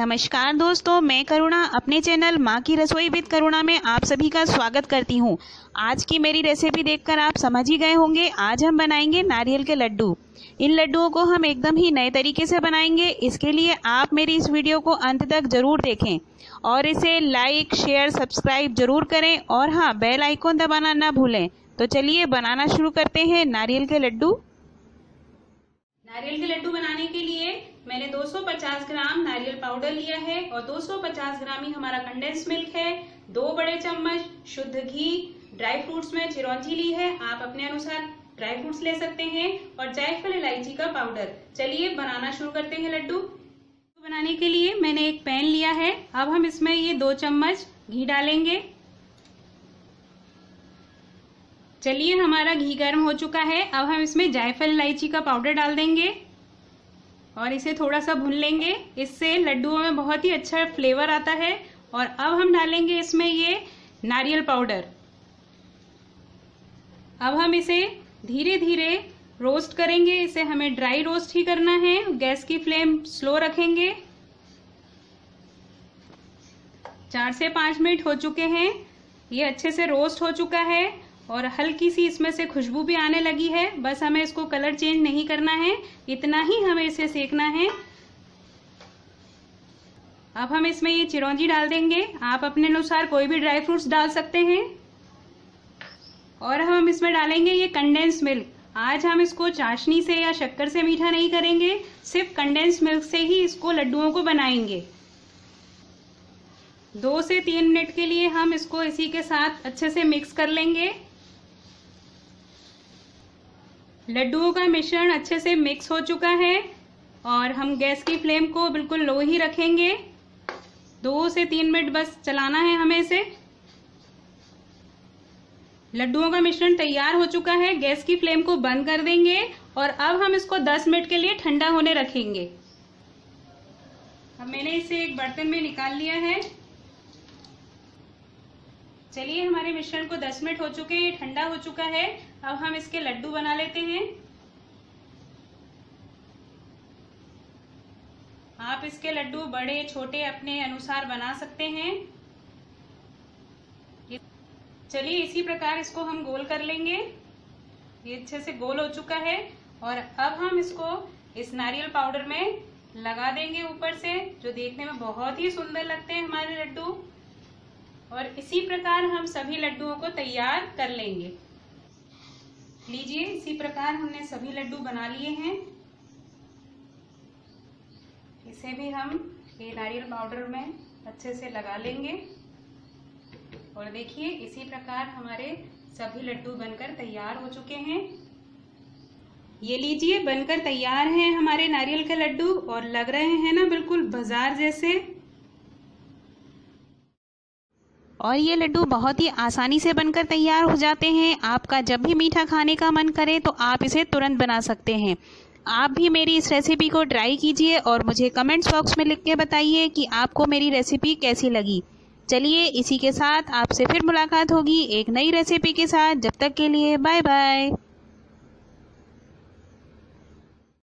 नमस्कार दोस्तों, मैं करुणा, अपने चैनल माँ की रसोई विद करुणा में आप सभी का स्वागत करती हूँ। आज की मेरी रेसिपी देखकर आप समझ ही गए होंगे, आज हम बनाएँगे नारियल के लड्डू। इन लड्डुओं को हम एकदम ही नए तरीके से बनाएँगे। इसके लिए आप मेरी इस वीडियो को अंत तक ज़रूर देखें और इसे लाइक शेयर सब्सक्राइब ज़रूर करें और हाँ बेल आइकॉन दबाना ना भूलें। तो चलिए बनाना शुरू करते हैं नारियल के लड्डू। नारियल के लड्डू बनाने के लिए मैंने 250 ग्राम नारियल पाउडर लिया है और 250 ग्राम ही हमारा कंडेंस मिल्क है। दो बड़े चम्मच शुद्ध घी ड्राई फ्रूट्स में चिरौंजी ली है। आप अपने अनुसार ड्राई फ्रूट्स ले सकते हैं और जायफल इलायची का पाउडर चलिए बनाना शुरू करते हैं लड्डू बनाने के लिए मैंने एक पैन लिया है। अब हम इसमें ये दो चम्मच घी डालेंगे। चलिए, हमारा घी गर्म हो चुका है। अब हम इसमें जायफल इलायची का पाउडर डाल देंगे और इसे थोड़ा सा भून लेंगे। इससे लड्डुओं में बहुत ही अच्छा फ्लेवर आता है और अब हम डालेंगे इसमें ये नारियल पाउडर। अब हम इसे धीरे धीरे रोस्ट करेंगे। इसे हमें ड्राई रोस्ट ही करना है। गैस की फ्लेम स्लो रखेंगे। चार से पाँच मिनट हो चुके हैं। ये अच्छे से रोस्ट हो चुका है। और हल्की सी इसमें से खुशबू भी आने लगी है। बस हमें इसको कलर चेंज नहीं करना है, इतना ही हमें इसे सेकना है। अब हम इसमें ये चिरौंजी डाल देंगे। आप अपने अनुसार कोई भी ड्राई फ्रूट्स डाल सकते हैं। और हम इसमें डालेंगे ये कंडेंस मिल्क आज हम इसको चाशनी से या शक्कर से मीठा नहीं करेंगे, सिर्फ़ कंडेंस मिल्क से ही इसको लड्डुओं को बनाएँगे। दो से तीन मिनट के लिए हम इसको इसी के साथ अच्छे से मिक्स कर लेंगे। लड्डुओं का मिश्रण अच्छे से मिक्स हो चुका है और हम गैस की फ्लेम को बिल्कुल लो ही रखेंगे। दो से तीन मिनट बस चलाना है हमें इसे। लड्डुओं का मिश्रण तैयार हो चुका है। गैस की फ्लेम को बंद कर देंगे और अब हम इसको 10 मिनट के लिए ठंडा होने रखेंगे। अब मैंने इसे एक बर्तन में निकाल लिया है। चलिए हमारे मिश्रण को 10 मिनट हो चुके हैं ये ठंडा हो चुका है। अब हम इसके लड्डू बना लेते हैं। आप इसके लड्डू बड़े, छोटे अपने अनुसार बना सकते हैं। चलिए इसी प्रकार इसको हम गोल कर लेंगे। ये अच्छे से गोल हो चुका है। और अब हम इसको इस नारियल पाउडर में लगा देंगे ऊपर से, जो देखने में बहुत ही सुंदर लगते हैं हमारे लड्डू। और इसी प्रकार हम सभी लड्डुओं को तैयार कर लेंगे। लीजिए, इसी प्रकार हमने सभी लड्डू बना लिए हैं। इसे भी हम ये नारियल पाउडर में अच्छे से लगा लेंगे। और देखिए, इसी प्रकार हमारे सभी लड्डू बनकर तैयार हो चुके हैं। ये लीजिए, बनकर तैयार हैं हमारे नारियल के लड्डू। और लग रहे हैं ना, बिल्कुल बाज़ार जैसे। और ये लड्डू बहुत ही आसानी से बनकर तैयार हो जाते हैं। आपका जब भी मीठा खाने का मन करे तो आप इसे तुरंत बना सकते हैं। आप भी मेरी इस रेसिपी को ट्राई कीजिए और मुझे कमेंट्स बॉक्स में लिख के बताइए कि आपको मेरी रेसिपी कैसी लगी। चलिए इसी के साथ आपसे फिर मुलाकात होगी एक नई रेसिपी के साथ। जब तक के लिए बाय बाय